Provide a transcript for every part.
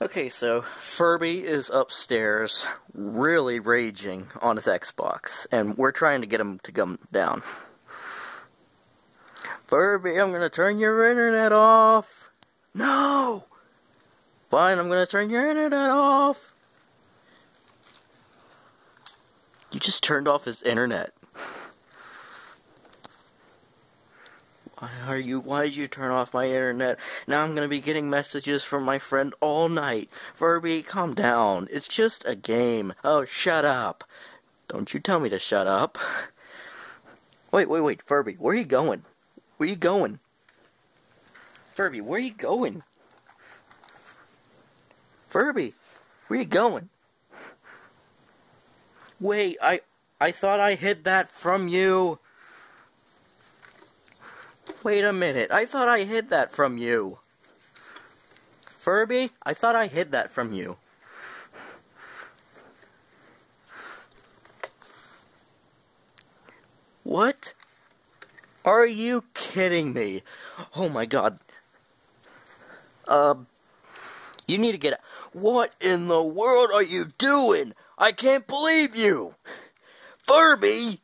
Okay, so Furby is upstairs, really raging on his Xbox, and we're trying to get him to come down. Furby, I'm gonna turn your internet off. No! Fine, I'm gonna turn your internet off. You just turned off his internet. Why are you? Why did you turn off my internet? Now I'm gonna be getting messages from my friend all night. Furby, calm down. It's just a game. Oh, shut up. Don't you tell me to shut up. Wait, wait, wait, Furby, where are you going? Where are you going? Furby, where are you going? Furby, where are you going? Wait, I I thought I hid that from you. Wait a minute. I thought I hid that from you. Furby, I thought I hid that from you. What? Are you kidding me? Oh my god. Uh, you need to get. out. What in the world are you doing? I can't believe you! Furby!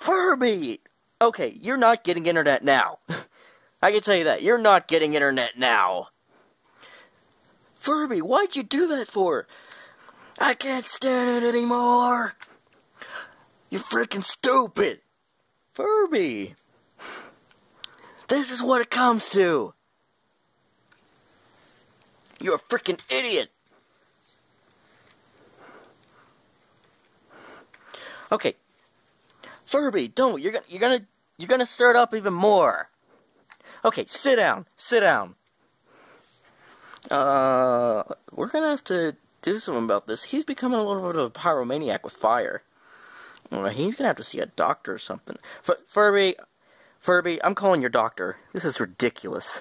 Furby! Okay, you're not getting internet now. I can tell you that. You're not getting internet now. Furby, why'd you do that for? I can't stand it anymore. You're freaking stupid. Furby. This is what it comes to. You're a freaking idiot. Okay, Furby, don't. You're gonna you're gonna you're gonna stir it up even more. Okay, sit down. Sit down. Uh, we're gonna have to do something about this. He's becoming a little bit of a pyromaniac with fire. Uh, he's gonna have to see a doctor or something. F Furby, Furby, I'm calling your doctor. This is ridiculous.